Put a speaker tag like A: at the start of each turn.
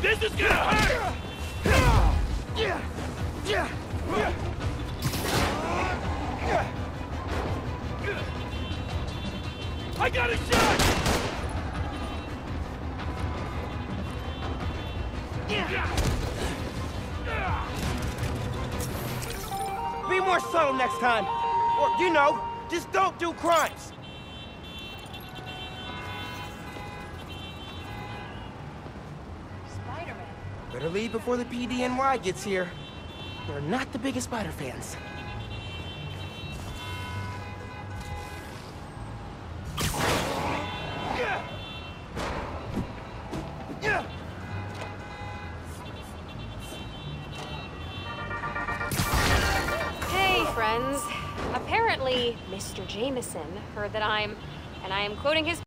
A: This is gonna hurt! I got a shot!
B: Be more subtle next time. Or, you know, just don't do crimes. Better leave before the PDNY gets here. We're not the biggest Spider fans.
C: Hey, friends. Apparently, Mr. Jameson heard that I'm, and I am quoting his